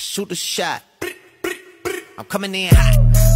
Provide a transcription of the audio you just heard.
shoot a shot. I'm coming in hot.